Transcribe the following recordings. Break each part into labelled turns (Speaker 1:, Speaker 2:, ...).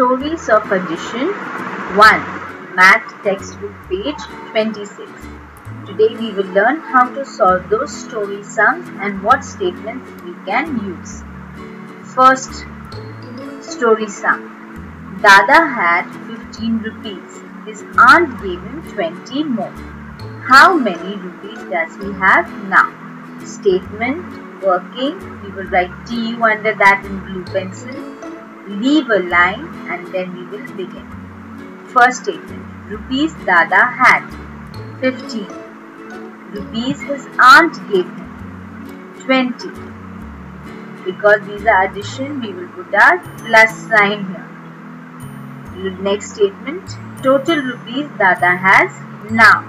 Speaker 1: Stories of Addition 1 Math Textbook page 26. Today we will learn how to solve those story sums and what statements we can use. First story sum Dada had 15 rupees. His aunt gave him 20 more. How many rupees does he have now? Statement working. We will write TU under that in blue pencil leave a line and then we will begin. First statement Rupees Dada had 15. Rupees his aunt gave him 20. Because these are addition, we will put our plus sign here. Next statement Total rupees Dada has now.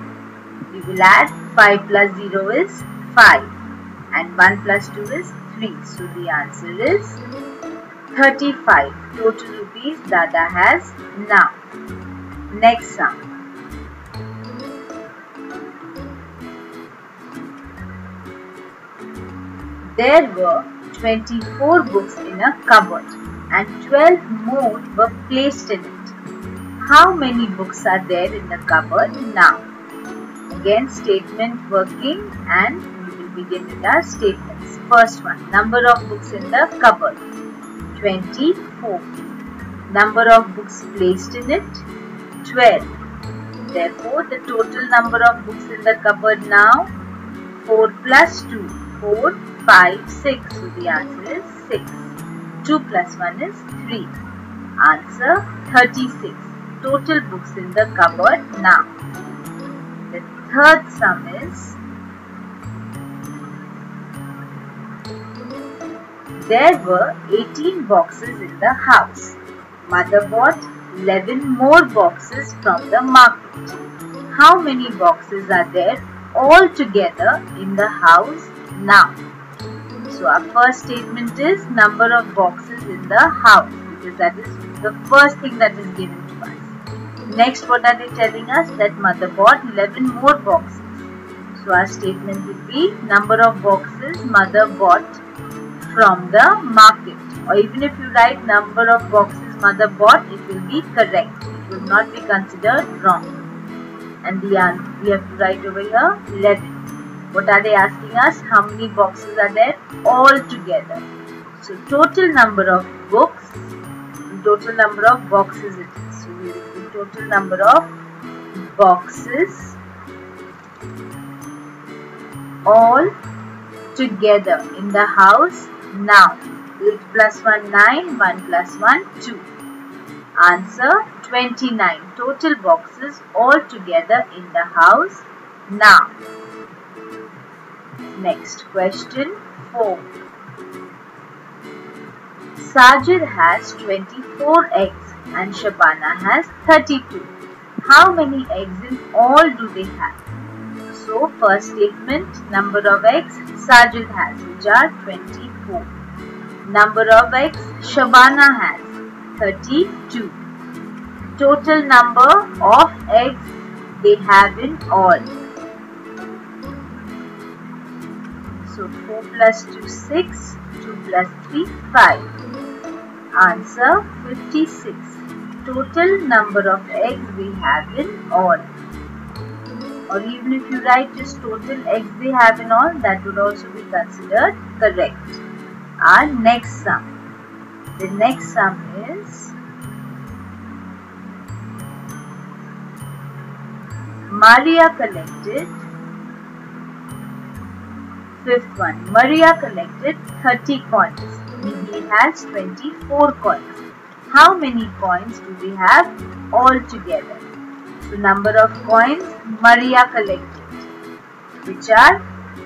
Speaker 1: We will add 5 plus 0 is 5 and 1 plus 2 is 3. So the answer is 35 total rupees Dada has now. Next sum. There were 24 books in a cupboard and 12 more were placed in it. How many books are there in the cupboard now? Again statement working and we will begin with our statements. First one, number of books in the cupboard. 24. Number of books placed in it 12. Therefore, the total number of books in the cupboard now 4 plus 2 4, 5, 6. So the answer is 6. 2 plus 1 is 3. Answer 36. Total books in the cupboard now. The third sum is There were 18 boxes in the house. Mother bought 11 more boxes from the market. How many boxes are there all together in the house now? So our first statement is number of boxes in the house because that is the first thing that is given to us. Next what are they telling us? That mother bought 11 more boxes. So our statement would be number of boxes mother bought from the market. Or even if you write number of boxes mother bought it will be correct. It will not be considered wrong. And the answer we have to write over here 11 what are they asking us? How many boxes are there? All together. So total number of books total number of boxes it is. So we will do total number of boxes all together in the house now, 8 plus 1, 9, 1 plus 1, 2. Answer 29. Total boxes all together in the house now. Next question 4. Sajid has 24 eggs and Shabana has 32. How many eggs in all do they have? So first statement number of eggs Sajid has which are 24. Number of eggs Shabana has 32. Total number of eggs they have in all. So 4 plus 2 6, 2 plus 3 5. Answer 56. Total number of eggs we have in all. Or even if you write just total eggs they have in all, that would also be considered correct our next sum. The next sum is Maria collected fifth one. Maria collected 30 coins. He has 24 coins. How many coins do we have all together? The number of coins Maria collected which are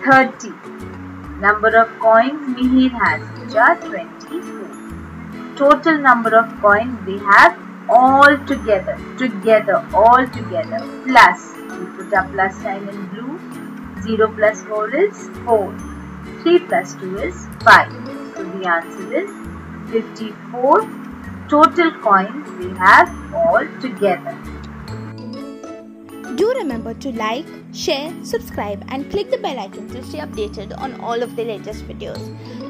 Speaker 1: 30. Number of coins Mihir has, which are 24. Total number of coins we have all together, together, all together, plus, we put a plus sign in blue, 0 plus 4 is 4, 3 plus 2 is 5. So the answer is 54 total coins we have all together.
Speaker 2: Do remember to like, share, subscribe, and click the bell icon to stay updated on all of the latest videos.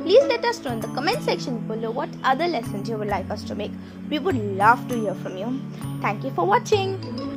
Speaker 2: Please let us know in the comment section below what other lessons you would like us to make. We would love to hear from you. Thank you for watching.